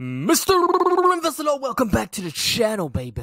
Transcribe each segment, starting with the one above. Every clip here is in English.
Mr. Investor, welcome back to the channel, baby.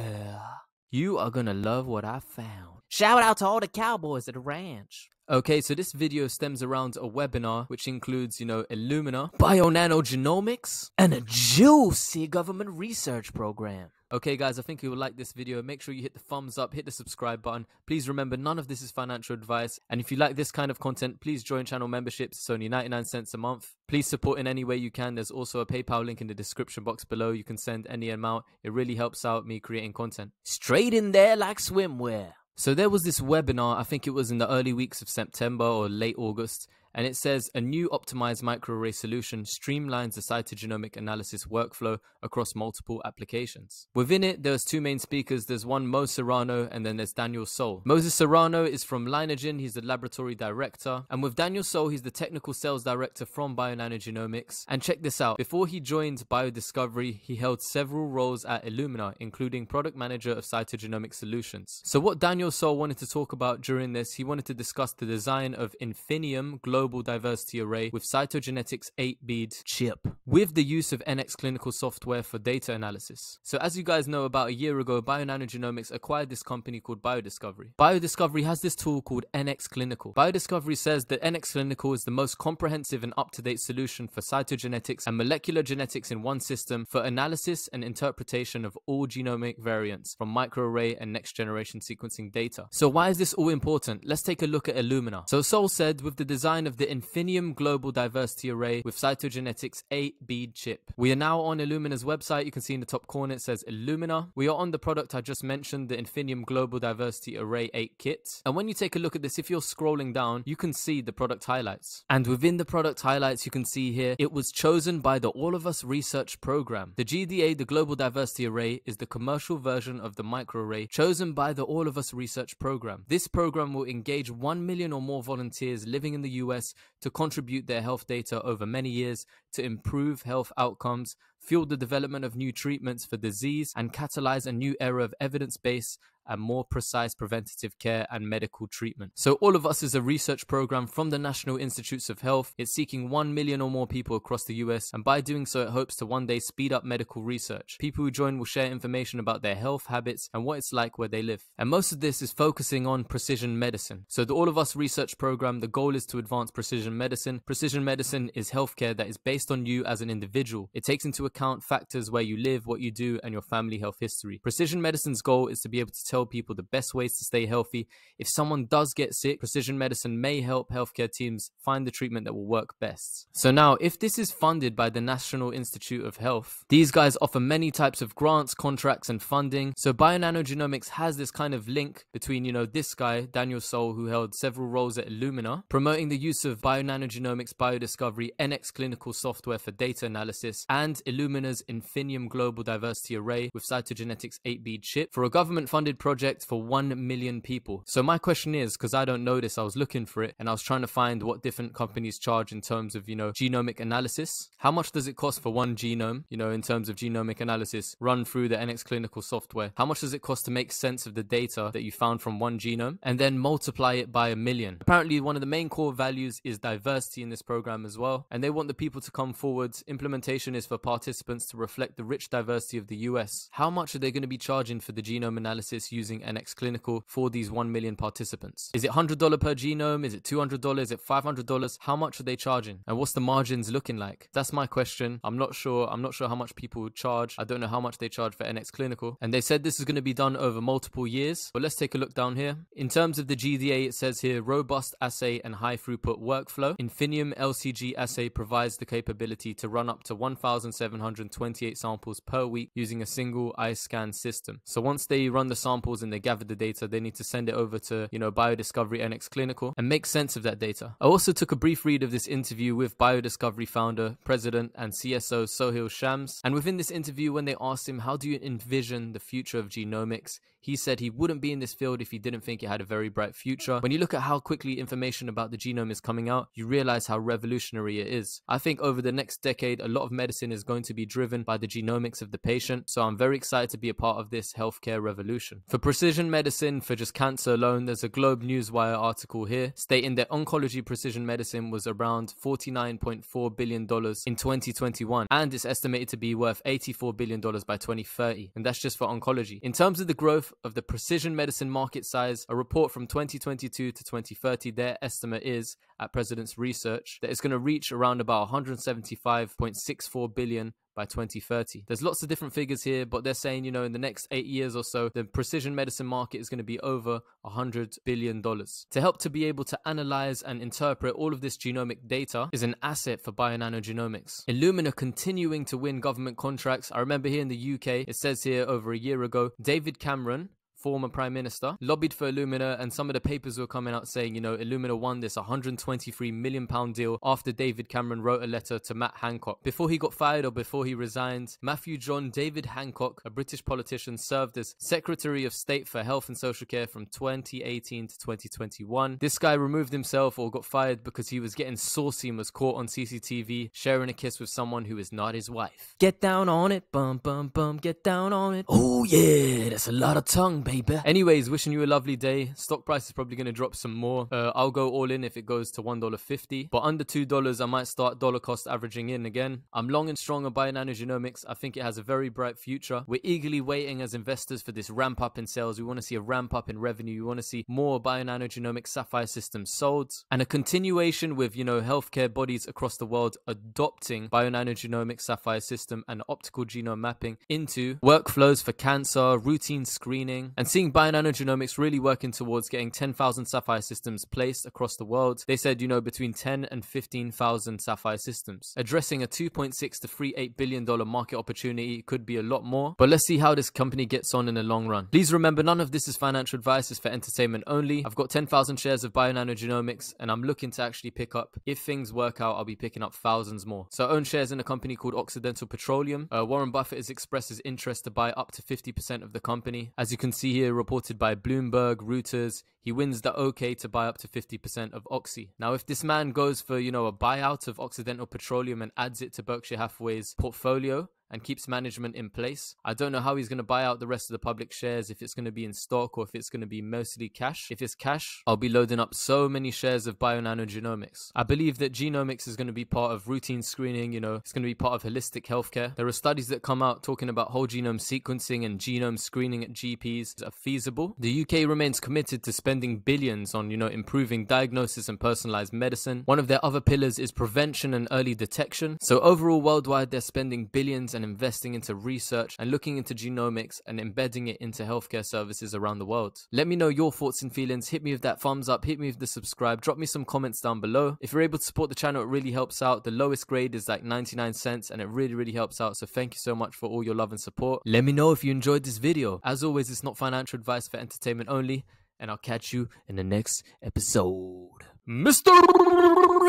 You are gonna love what I found. Shout out to all the cowboys at the ranch. Okay, so this video stems around a webinar which includes, you know, Illumina, Bionanogenomics, and a juicy government research program. Okay guys, I think you will like this video. Make sure you hit the thumbs up, hit the subscribe button. Please remember, none of this is financial advice. And if you like this kind of content, please join channel memberships. It's only 99 cents a month. Please support in any way you can. There's also a PayPal link in the description box below. You can send any amount. It really helps out me creating content. Straight in there like swimwear. So there was this webinar, I think it was in the early weeks of September or late August, and it says a new optimized microarray solution streamlines the cytogenomic analysis workflow across multiple applications. Within it, there's two main speakers. There's one Mo Serrano and then there's Daniel Soul. Moses Serrano is from Lineagen, he's the laboratory director. And with Daniel Soul, he's the technical sales director from Bionanogenomics. And check this out, before he joined Biodiscovery, he held several roles at Illumina, including product manager of cytogenomic solutions. So what Daniel Soul wanted to talk about during this, he wanted to discuss the design of Infinium Global global diversity array with cytogenetics 8-bead chip with the use of NX clinical software for data analysis. So as you guys know, about a year ago, Bionanogenomics acquired this company called Biodiscovery. Biodiscovery has this tool called NX Clinical. Biodiscovery says that NX Clinical is the most comprehensive and up-to-date solution for cytogenetics and molecular genetics in one system for analysis and interpretation of all genomic variants from microarray and next generation sequencing data. So why is this all important? Let's take a look at Illumina. So Sohl said with the design of of the Infinium Global Diversity Array with Cytogenetics 8 bead chip. We are now on Illumina's website. You can see in the top corner it says Illumina. We are on the product I just mentioned, the Infinium Global Diversity Array 8 kit. And when you take a look at this, if you're scrolling down, you can see the product highlights. And within the product highlights, you can see here, it was chosen by the All of Us Research Program. The GDA, the Global Diversity Array, is the commercial version of the microarray chosen by the All of Us Research Program. This program will engage 1 million or more volunteers living in the US to contribute their health data over many years to improve health outcomes, fuel the development of new treatments for disease, and catalyze a new era of evidence based and more precise preventative care and medical treatment. So, All of Us is a research program from the National Institutes of Health. It's seeking 1 million or more people across the US, and by doing so, it hopes to one day speed up medical research. People who join will share information about their health habits and what it's like where they live. And most of this is focusing on precision medicine. So, the All of Us research program, the goal is to advance precision medicine. Precision medicine is healthcare that is based on you as an individual. It takes into account factors where you live, what you do, and your family health history. Precision medicine's goal is to be able to tell people the best ways to stay healthy. If someone does get sick, precision medicine may help healthcare teams find the treatment that will work best. So now, if this is funded by the National Institute of Health, these guys offer many types of grants, contracts, and funding. So Bionanogenomics has this kind of link between, you know, this guy, Daniel Soul, who held several roles at Illumina, promoting the use of Bionanogenomics biodiscovery NX clinical software for data analysis, and Illumina's Infinium Global Diversity Array with cytogenetics 8-bead chip for a government funded project for 1 million people. So my question is, because I don't know this, I was looking for it and I was trying to find what different companies charge in terms of, you know, genomic analysis. How much does it cost for one genome, you know, in terms of genomic analysis run through the NX clinical software? How much does it cost to make sense of the data that you found from one genome and then multiply it by a million? Apparently, one of the main core values is diversity in this program as well, and they want the people to come forward. Implementation is for participants to reflect the rich diversity of the US. How much are they going to be charging for the genome analysis using NX Clinical for these 1 million participants? Is it $100 per genome? Is it $200? Is it $500? How much are they charging? And what's the margins looking like? That's my question. I'm not sure. I'm not sure how much people charge. I don't know how much they charge for NX Clinical. And they said this is going to be done over multiple years. But let's take a look down here. In terms of the GDA, it says here robust assay and high throughput workflow. Infinium LCG assay provides the capability to run up to 1,728 samples per week using a single iScan system. So once they run the samples and they gather the data, they need to send it over to, you know, Biodiscovery NX Clinical and make sense of that data. I also took a brief read of this interview with Biodiscovery founder, president, and CSO Soheil Shams. And within this interview, when they asked him, How do you envision the future of genomics? He said he wouldn't be in this field if he didn't think it had a very bright future. When you look at how quickly information about the genome is coming out, you realize how revolutionary it is. I think over the next decade, a lot of medicine is going to be driven by the genomics of the patient. So I'm very excited to be a part of this healthcare revolution. For precision medicine, for just cancer alone, there's a Globe Newswire article here stating that oncology precision medicine was around $49.4 billion in 2021 and it's estimated to be worth $84 billion by 2030. And that's just for oncology. In terms of the growth of the precision medicine market size, a report from 2022 to 2030, their estimate is at Precedence Research that it's going to reach around about 175.64 billion by 2030. There's lots of different figures here, but they're saying, you know, in the next eight years or so, the precision medicine market is going to be over $100 billion. To help to be able to analyze and interpret all of this genomic data is an asset for bionanogenomics. Illumina continuing to win government contracts. I remember here in the UK, it says here over a year ago, David Cameron former prime minister, lobbied for Illumina, and some of the papers were coming out saying, you know, Illumina won this 123 million pound deal after David Cameron wrote a letter to Matt Hancock. Before he got fired or before he resigned, Matthew John David Hancock, a British politician, served as Secretary of State for Health and Social Care from 2018 to 2021. This guy removed himself or got fired because he was getting saucy and was caught on CCTV sharing a kiss with someone who is not his wife. Get down on it, bum bum bum, get down on it. Oh yeah, that's a lot of tongue. Anyways, wishing you a lovely day. Stock price is probably going to drop some more. Uh, I'll go all in if it goes to $1.50. But under $2, I might start dollar cost averaging in again. I'm long and strong on Bionanogenomics. I think it has a very bright future. We're eagerly waiting as investors for this ramp up in sales. We want to see a ramp up in revenue. We want to see more Bionanogenomics Saphyr systems sold. And a continuation with, you know, healthcare bodies across the world adopting Bionanogenomics Saphyr system and optical genome mapping into workflows for cancer, routine screening, and seeing Bionanogenomics really working towards getting 10,000 Saphyr systems placed across the world. They said, you know, between 10 and 15,000 Saphyr systems, addressing a 2.6 to 3.8 billion dollar market opportunity could be a lot more. But let's see how this company gets on in the long run. Please remember, none of this is financial advice; it's for entertainment only. I've got 10,000 shares of Bionanogenomics, and I'm looking to actually pick up. If things work out, I'll be picking up thousands more. So I own shares in a company called Occidental Petroleum. Uh, Warren Buffett has expressed his interest to buy up to 50% of the company. As you can see here reported by Bloomberg, Reuters. He wins the okay to buy up to 50% of Oxy. Now, if this man goes for, you know, a buyout of Occidental Petroleum and adds it to Berkshire Hathaway's portfolio, and keeps management in place. I don't know how he's going to buy out the rest of the public shares, if it's going to be in stock or if it's going to be mostly cash. If it's cash, I'll be loading up so many shares of Bionanogenomics. I believe that genomics is going to be part of routine screening, you know, it's going to be part of holistic healthcare. There are studies that come out talking about whole genome sequencing and genome screening at GPs are feasible. The UK remains committed to spending billions on, you know, improving diagnosis and personalized medicine. One of their other pillars is prevention and early detection. So overall worldwide they're spending billions and and investing into research and looking into genomics and embedding it into healthcare services around the world. Let me know your thoughts and feelings. Hit me with that thumbs up, hit me with the subscribe, drop me some comments down below. If you're able to support the channel, it really helps out. The lowest grade is like 99 cents and it really, really helps out. So thank you so much for all your love and support. Let me know if you enjoyed this video. As always, it's not financial advice for entertainment only. And I'll catch you in the next episode. Mr.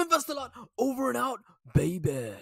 Investor over and out, baby.